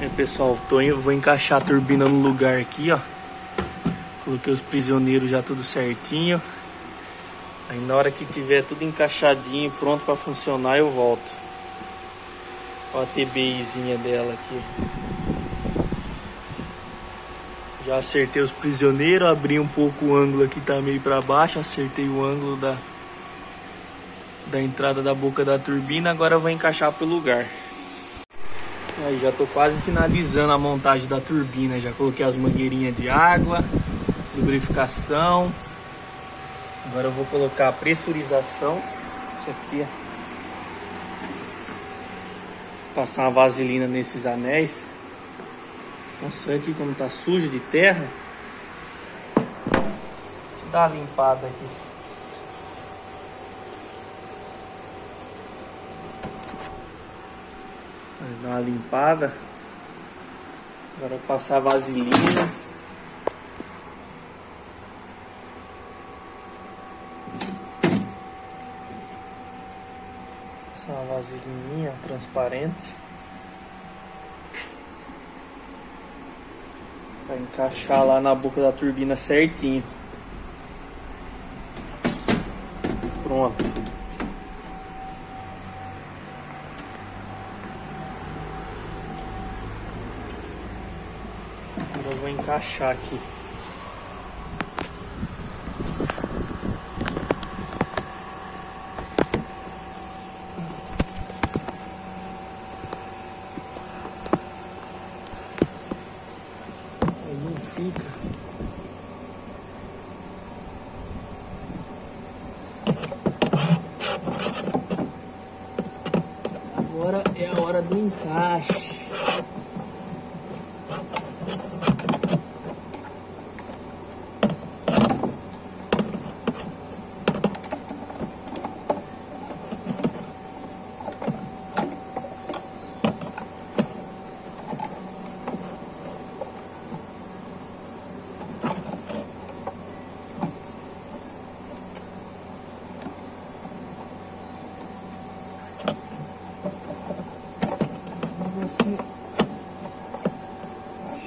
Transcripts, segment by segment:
É pessoal, tô, indo- vou encaixar a turbina no lugar aqui, ó. Coloquei os prisioneiros já tudo certinho. Aí na hora que tiver tudo encaixadinho, pronto pra funcionar, eu volto. Ó a TBIzinha dela aqui. Já acertei os prisioneiros, abri um pouco o ângulo aqui, tá meio pra baixo, acertei o ângulo da, da entrada da boca da turbina, agora vou encaixar pro lugar. Aí já tô quase finalizando a montagem da turbina, já coloquei as mangueirinhas de água, lubrificação. Agora eu vou colocar a pressurização. Isso aqui, ó. Passar uma vaselina nesses anéis. Nossa, olha aqui como tá sujo de terra. Deixa eu dar uma limpada aqui. Dar uma limpada. Agora passar vaselina. Passar uma vaselininha transparente. Pra encaixar lá na boca da turbina certinho. Pronto. Eu vou encaixar aqui. Aí não fica. Agora é a hora do encaixe.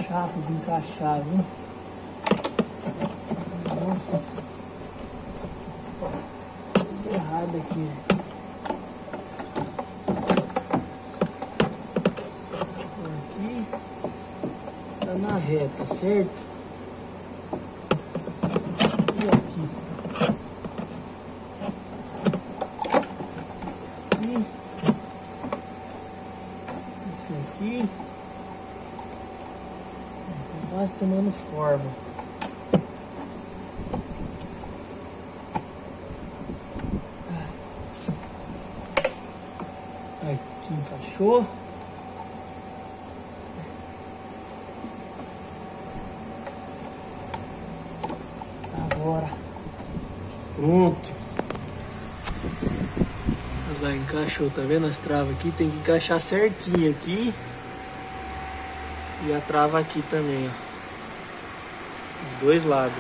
Chato de encaixar, viu? Nossa. Coisa errada aqui. Aqui tá na reta, certo? E aqui? Aqui. Isso aqui. Quase tomando forma. Aqui encaixou. Agora. Pronto. Lá encaixou, tá vendo as travas aqui? Tem que encaixar certinho aqui. E a trava aqui também, ó. Os dois lados.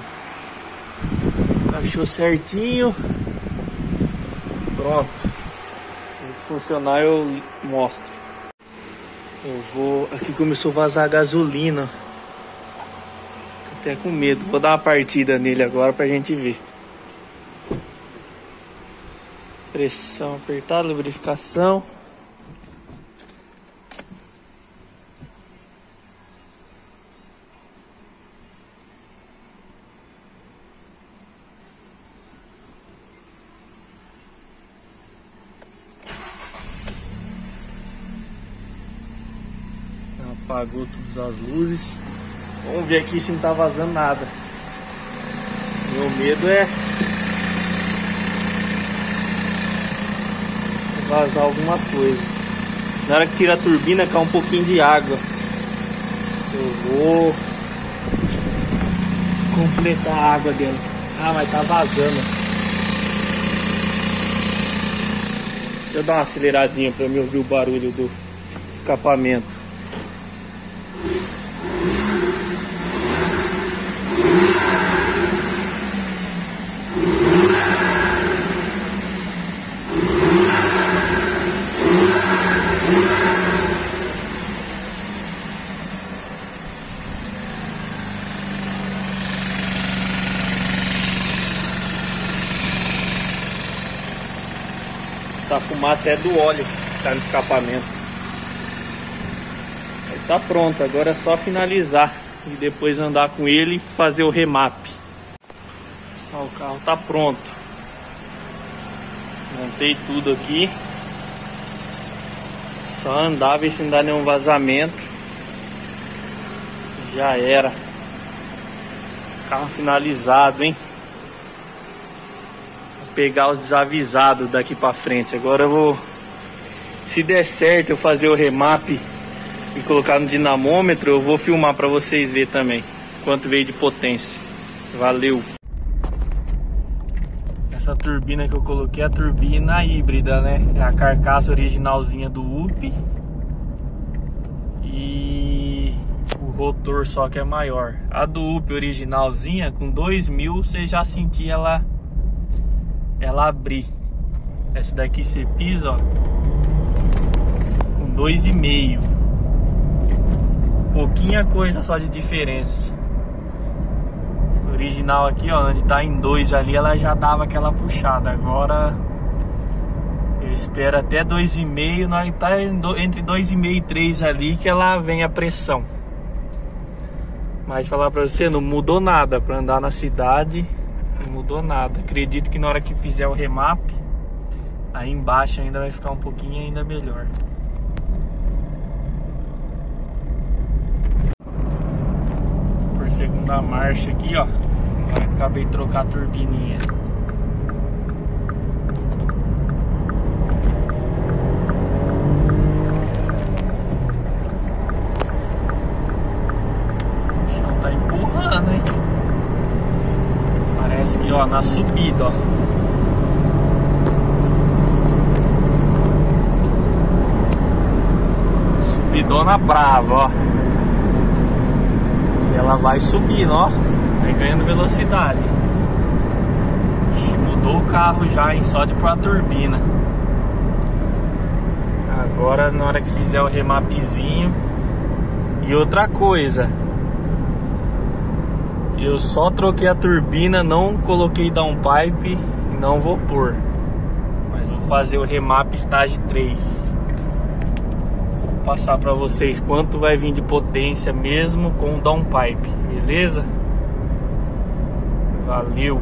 Encaixou certinho. Pronto. Se funcionar eu mostro. Eu vou. Aqui começou a vazar gasolina. Tô até com medo. Vou dar uma partida nele agora pra gente ver. Pressão apertada, lubrificação. Apagou todas as luzes. Vamos ver aqui se não tá vazando nada. Meu medo é vazar alguma coisa. Na hora que tira a turbina cai um pouquinho de água. Eu vou completar a água dela. Ah, mas tá vazando. Deixa eu dar uma aceleradinha para me ouvir o barulho do escapamento. Essa fumaça é do óleo que tá no escapamento. Mas tá pronto, agora é só finalizar e depois andar com ele e fazer o remap. Ó, o carro tá pronto. Montei tudo aqui. Só andar, ver se não dá nenhum vazamento. Já era. Carro finalizado, hein? Pegar os desavisados daqui pra frente. Agora eu vou. Se der certo eu fazer o remap e colocar no dinamômetro, eu vou filmar para vocês ver também quanto veio de potência. Valeu! Essa turbina que eu coloquei é a turbina híbrida, né? É a carcaça originalzinha do UP. E o rotor só que é maior. A do UP originalzinha, com 2000, você já sentia ela, ela abrir. Essa daqui você pisa, ó, com 2,5. Pouquinha coisa só de diferença original aqui, ó, onde tá em dois ali, ela já dava aquela puxada. Agora eu espero até dois e meio, nós tá entre dois e meio e três ali que ela vem a pressão. Mas falar para você, não mudou nada para andar na cidade, não mudou nada. Acredito que na hora que fizer o remap, aí embaixo ainda vai ficar um pouquinho ainda melhor. Por segunda marcha aqui, ó. Acabei de trocar a turbininha. O chão tá empurrando, hein? Parece que, ó, na subida, ó. Subidona brava, ó. E ela vai subindo, ó. Vai ganhando velocidade. Mudou o carro já, hein? Só de pôr a turbina. Agora na hora que fizer o remapzinho. E outra coisa. Eu só troquei a turbina, não coloquei downpipe e não vou pôr. Mas vou fazer o remap estágio 3. Passar para vocês quanto vai vir de potência mesmo com downpipe, beleza? Valeu!